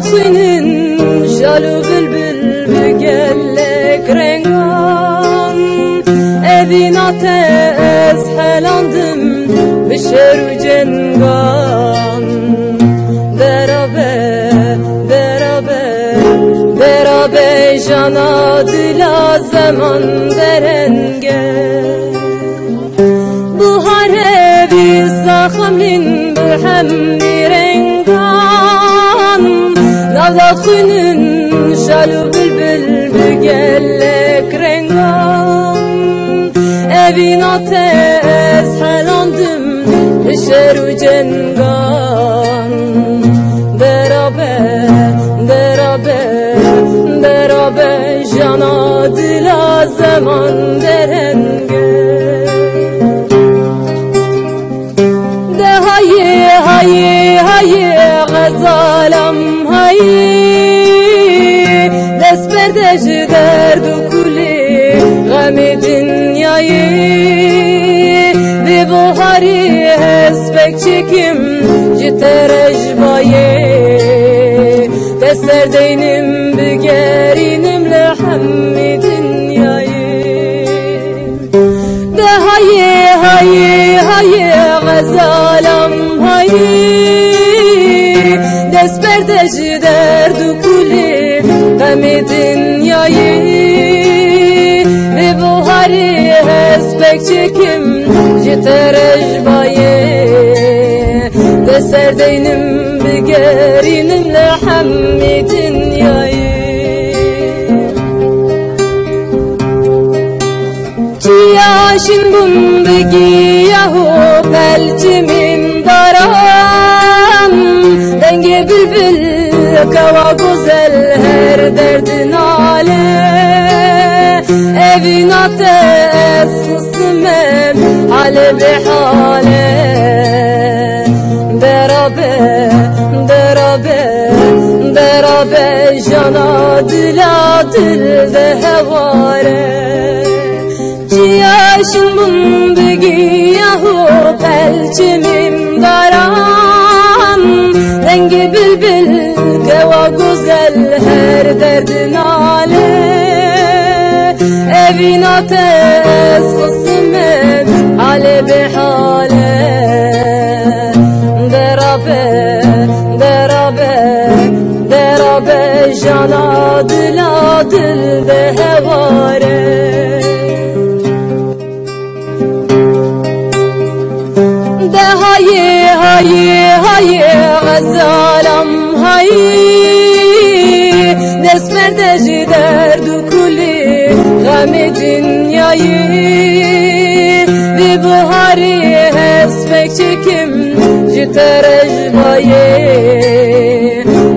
Xuynin şalu bülbül Bügellek rengan. Evin ates helandım Bişer cengan. Derabe, derabe Derabe jana dila zaman derenge Buhar evi zahamlin Bülhemli rengan Xuynin şalu bülbül Bügellek rengan Evin ates helandım Bişer cengan Derabe, derabe, derabe Jana dila zaman derenge De haye, haye, haye Gazalam haye Dest berdeci derdu kuli Gami dünyayı Ve buhari hesbek çekim Citerecbaye Deser deynim Bügerinim lehammi dünyayı. De haye haye haye Gazalam haye kuli Gami dünyayı Ve buhari hesbek çekim Citerecbaye Deser deynim Bügerinim lehammi dünyayı Yaşın bum begi yahu pelcimin daram Denge bülbül kava güzel her derdin ale Evin ates kısmem hale be hale. Derabe, derabe, derabe Jana dila dilde hevare. Yaşım bundigi yahu pelçimim her derdin ale. Evin ates kısmem hale be hale. Derabe, derabe, derabe Jana dila dilde hevare. De haye haye haye gazalam haye Ve buhari hesbek çekim Citerecbaye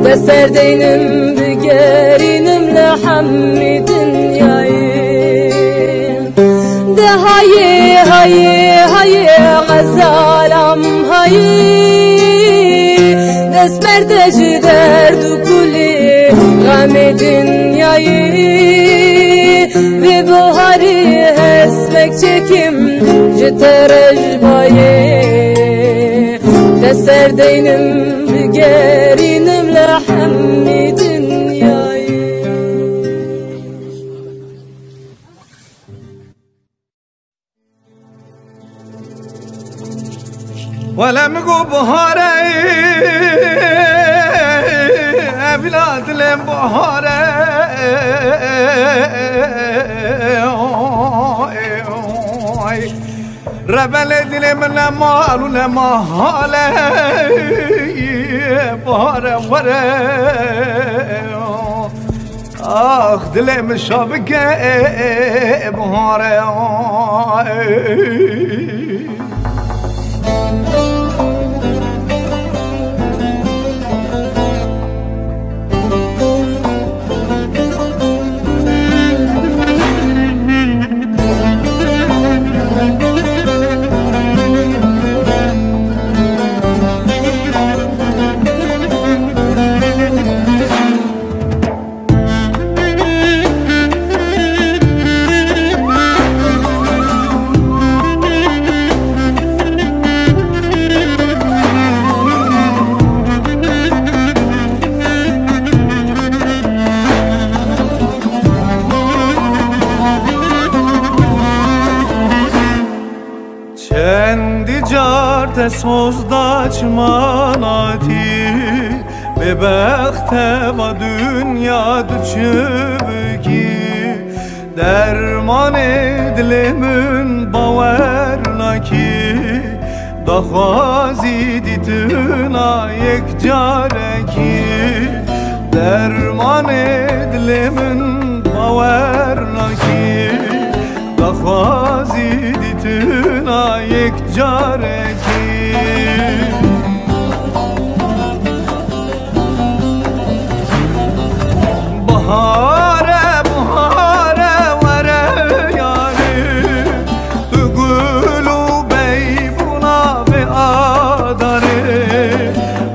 Deser deynim Bügerinim lehammi dünyayı. De haye haye haye gazalam haye Dest berdeci derdu kuli Gami dünyayı. Ve buhari çek çekim Ji terej bayê Te serdeynim bigerînim li hemî dünyayê Welem go buharê ربالي دلي من مال مال بار وره آخ دل مشابك بهاره açmanati Bebekte va dünya ki Derman edlemün baverna ki Daha ziditüna yekcare ki Derman edlemün baverna ki Daha ziditüna yekcare ki. Buhare buhare vere yani Ügülü bey buna adare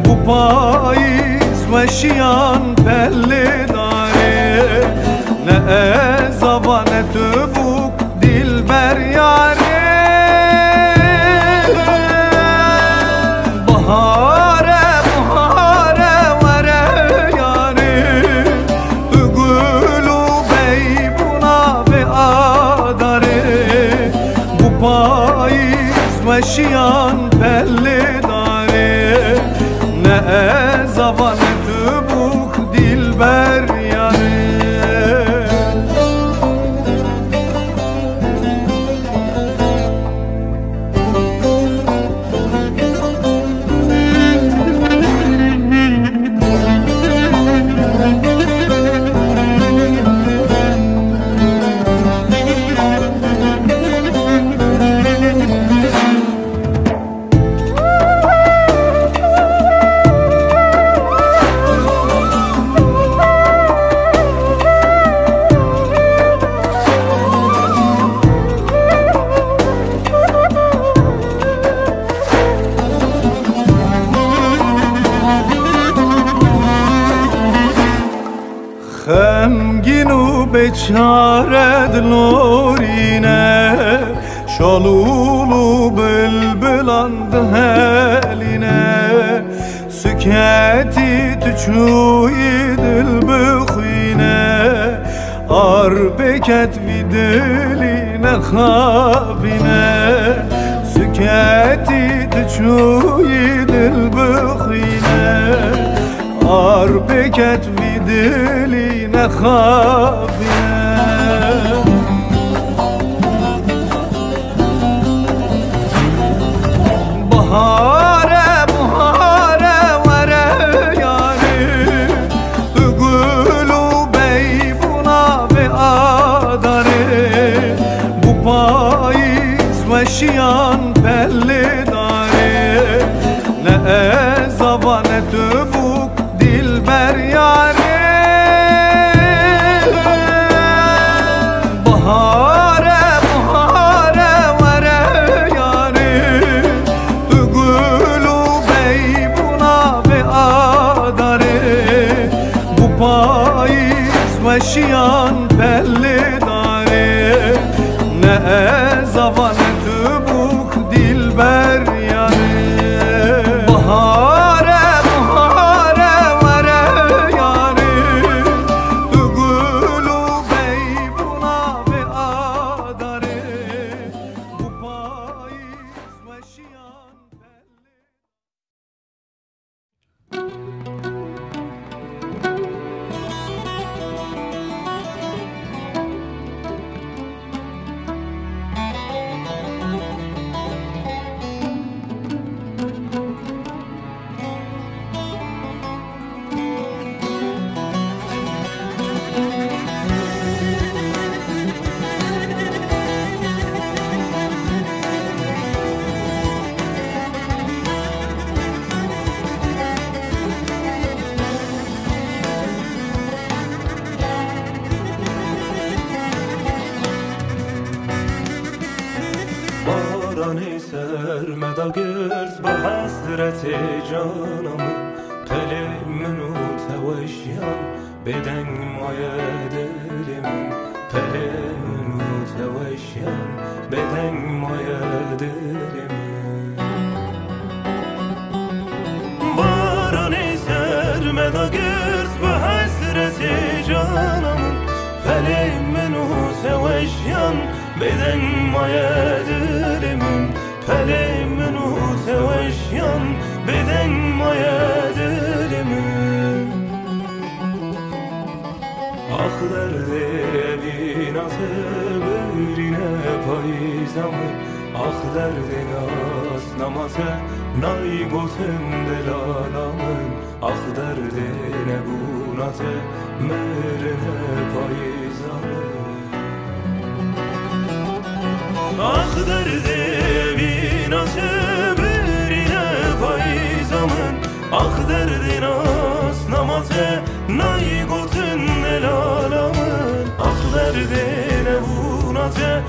Bu payız ve şiyan şiyan belli غمگین و بیچاره دلورینه شالول و بلبلان دهلینه سکتی تو چوی دل بخوینه آر بکت وی دلینه خوابینه سکتی تو چوی دل بخوینه آر بکت وی دلی تخاف يا بدن مایه دل من دل منو توشیان بدن مایه دل من بارانی سرمدا گرد با حسرت جانم دل منو توشیان بدن مایه دل من دل Ah derdi binası birine payizamın Ah derdi naz namazı Nay gotun delalamın Ah derdi ne bu nazı Merine payizamın Ah derdi binası birine payizamın Ah derdi naz namazı Nay gotun delalamın Ah derdi ne bu nazı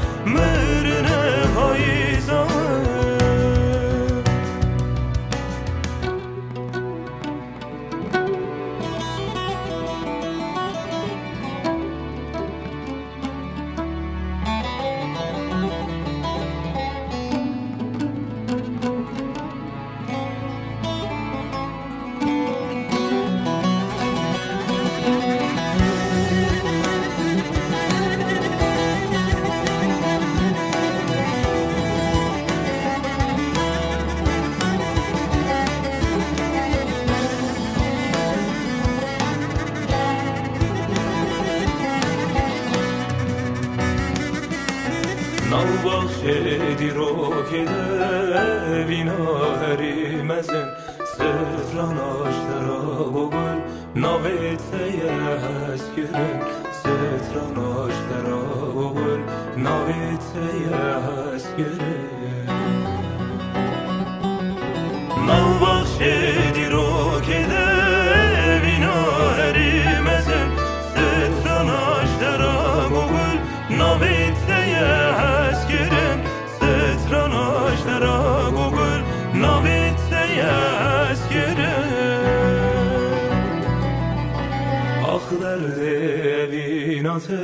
vinası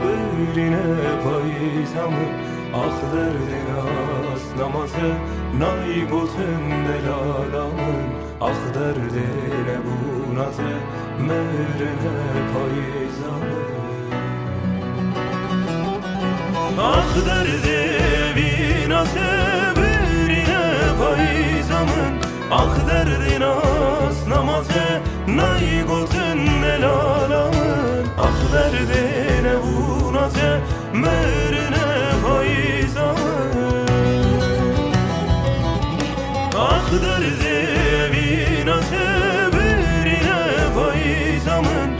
birine payizamı Ah derdi nas namazı Nay gotun delalamın Ah derdi ne bu nazı Merine payizamı Ah derdi vinası birine payizamın Ah derdi nas namazı Nay gotun delalamın Ah derdi ne bu nazı Merine payizamın Ah derdi vinası birine payizamın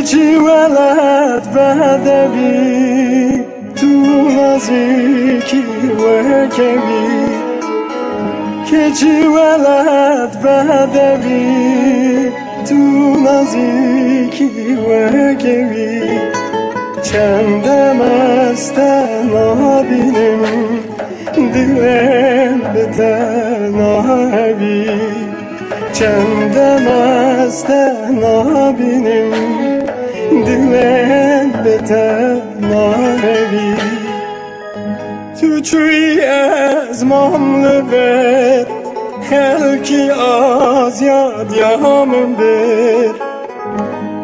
keçi ولد بدوی تو نزدیکی و کبی keçi ولد بدوی تو نزدیکی و کبی چندم از تنها بینم دلم به تنهایی چندم از تنها بینم دلم به تنهایی تو چوی از مامل بر خلکی از یاد یامم بر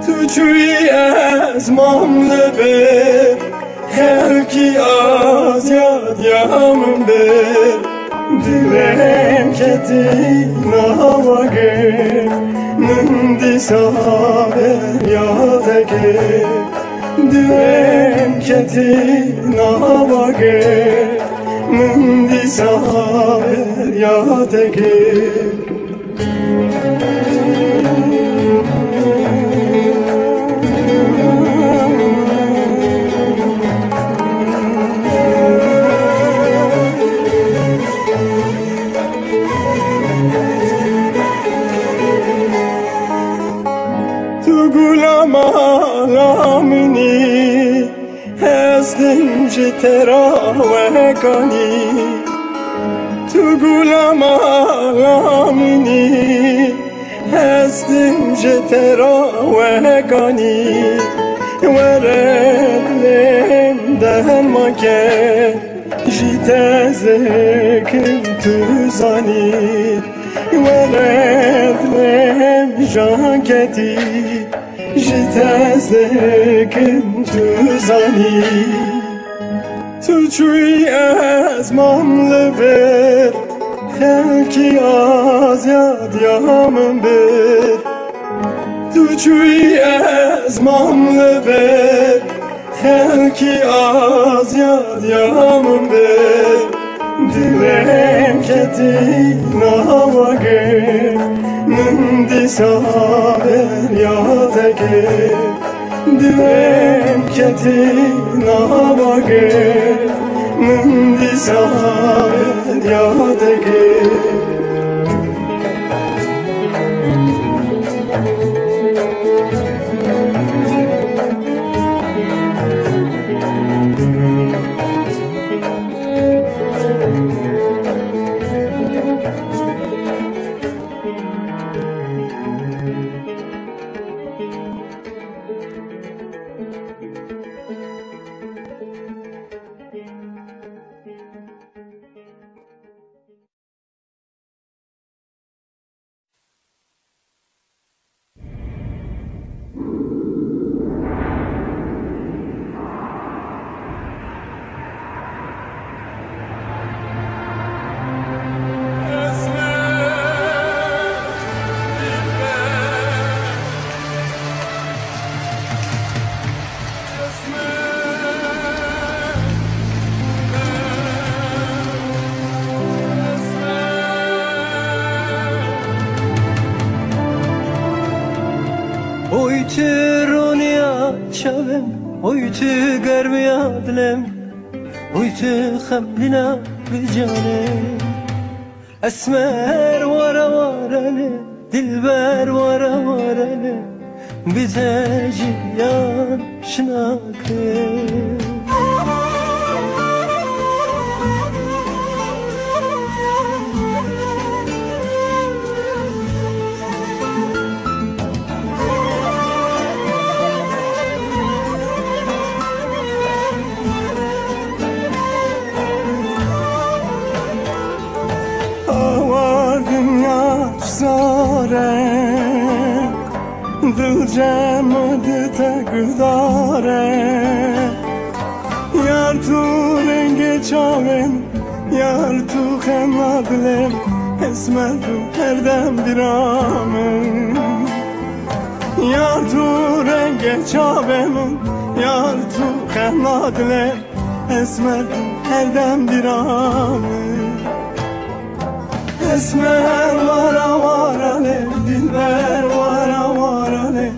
تو چوی از مامل بر خلکی از یاد یامم بر دلم کتی Mundi sahabe yadeke Düven keti navage. Mundi sahabe yadeke تراوه کنی تو گولم آمینی هستیم جه تراوه کنی ورد لیم دهن ما که جی تزکم تو زانی. ورد لیم جاکتی. جی تزکم تو زانی. تو چوی از مام لبر خلکی از یاد یامم بر تو چوی از مام لبر خلکی از یاد یامم بر دلم کتی نامگه من دیسابر یادگه دلم کتی نامگه من دیسابر یادگه Çavem Oy tü germiya dilem Oy tü xemlina bilcane Esmer vara varane Dilber vara varane Bize ciyan افزاره دل جمع تگداره یار تو رنگ چاوم یار تو خمادلم اسم تو هر دم بیرامم یار تو رنگ چاوم یار تو خمادلم اسم تو هر دم بیرامم Esmer vara vara ne Dilber vara vara ne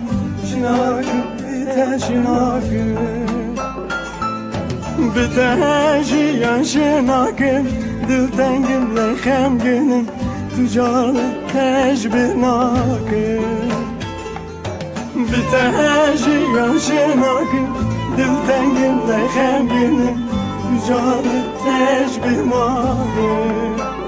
Şinakı bite şinakı Bite jiyan şinakı Dil tengimle xemginim Tucarlı tecbir nakı Bite jiyan şinakı Dil tengimle xemginim Tucarlı tecbir nakı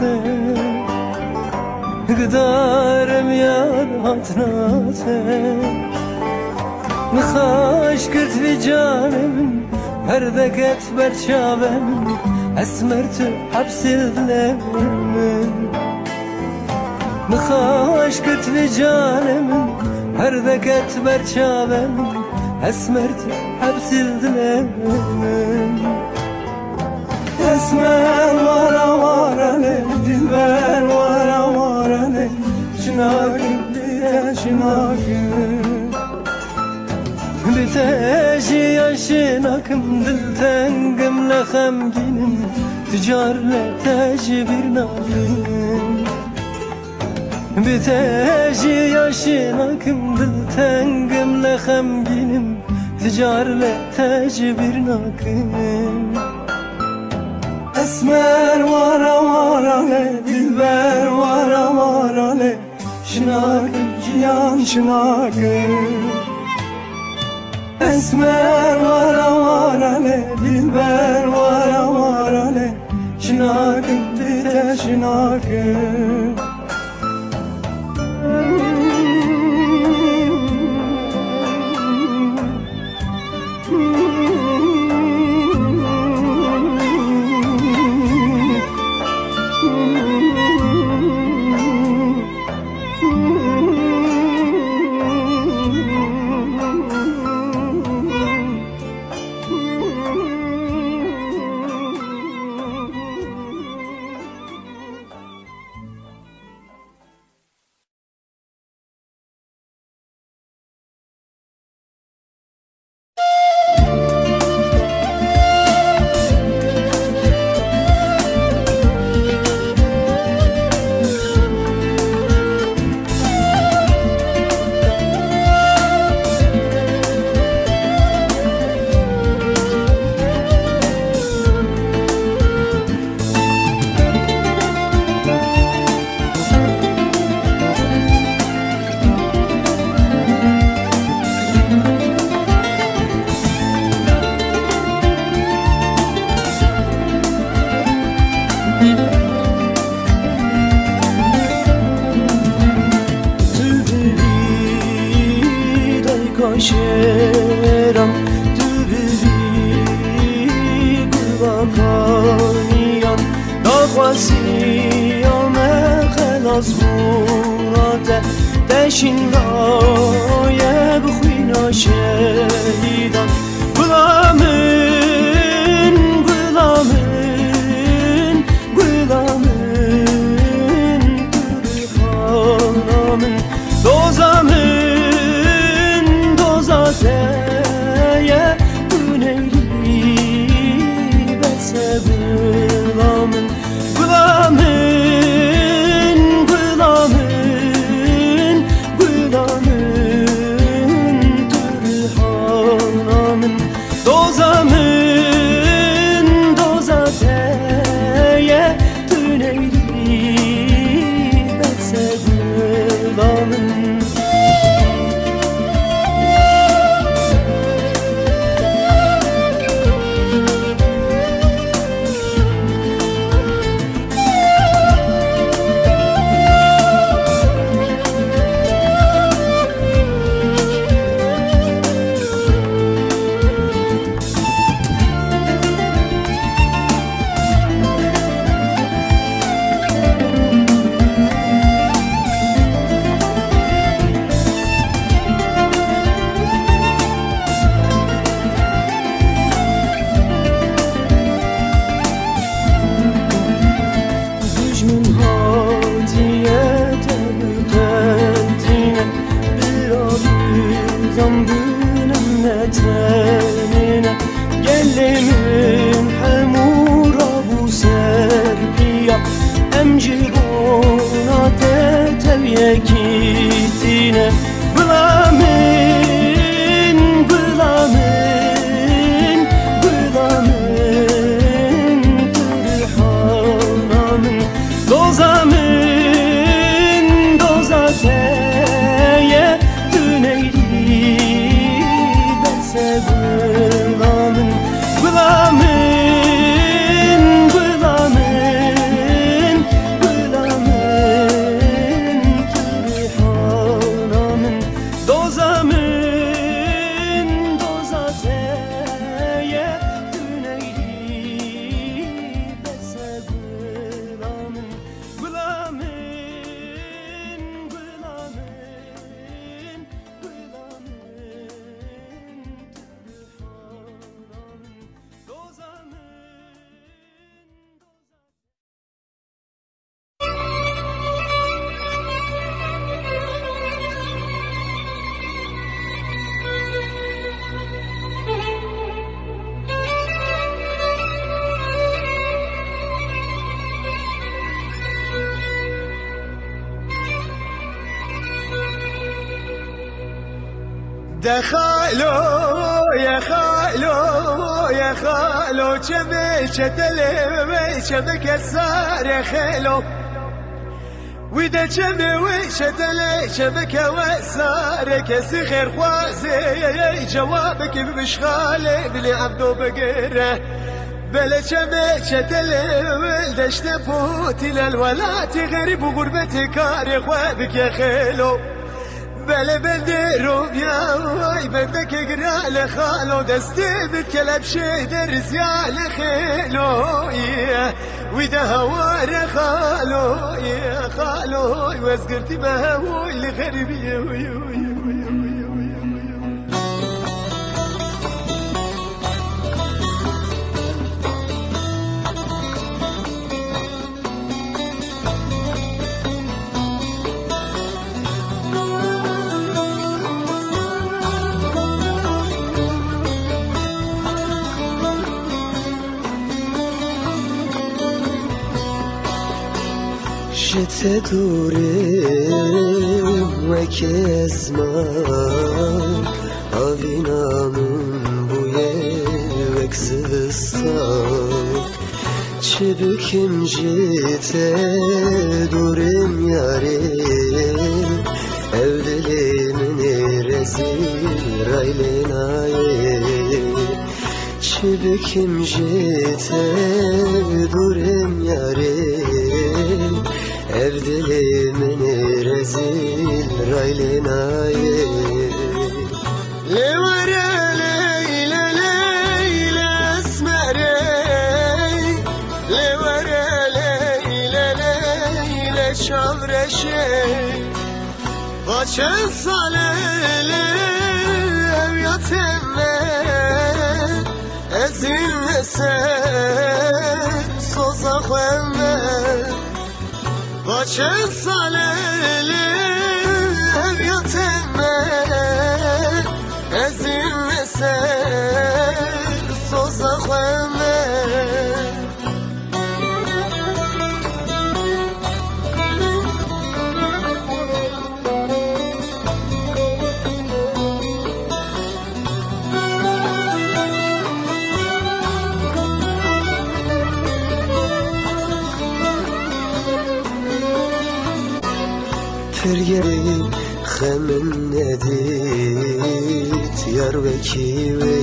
ديتناته قدارم يا هاتناته نخاش كرت في جانم هردكت برشابم أسمرت حبس الظلم نخاش كرت في جانم هردكت برشابم أسمرت حبس الظلم Esmer vara vara Dilber vara vara ne şınakım de şınakım Biteji yaşın akım dil tengimle xemginim Ticarete bir nalim Biteji yaşın akım dil tengimle xemginim Ticarete bir nakim Esmer vara vara le Dilber vara vara le Şınakım cihan şınakım Esmer vara vara le Dilber vara vara le Şınakım dite şınakım happiness يا خالو يا خالو يا خالو. كمل شتلمي شبك السار يا خالو وده كمل شتلي شبك وسار كس خير خوازي جوابك بمشغالي بلي عبدو بقره بله چمه چه دل ول دشته بوتی للولاتی غریب و غربتی کاری خواه بکه خیلو بل بده رو بیای بده که گرال خالو دستی بد کلب شده رزیال خیلویه. ویده هوار خالویه خالوی وزگرتی به هوی لغربیه ویویه شت دوره وک اسمان آوینامون بوی وک زستان چه بکم جیته دورم یاره evliliğimin rezil raylenayı Çibikim jete durem yarim Evliliğimin rezil raylenayı Levare leyle leyle esmere Levare leyle leyle çavreşe Vaçen salele evyatemme Ezilmese sozak emme Vaçen salele yar vekive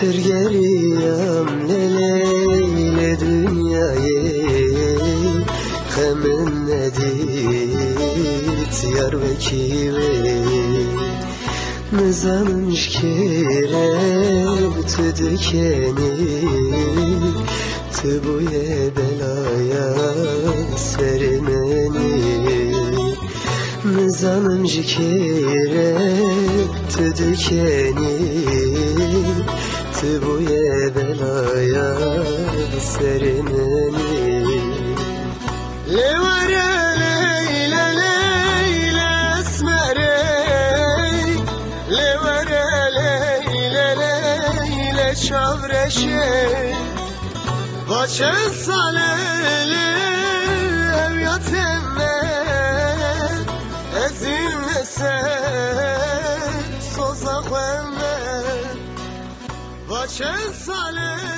Pergeriyam leleyle dünyayı. Xemin nedit yar vekive Nizamın şkere tüdükeni Tıbuye belaya Nizamım jikere tüdükeni Tıbuye belaya serimeni. Levare leyle leyle esmere Levare leyle leyle çavreşe Vaçen salele sozak emme Vaçen salele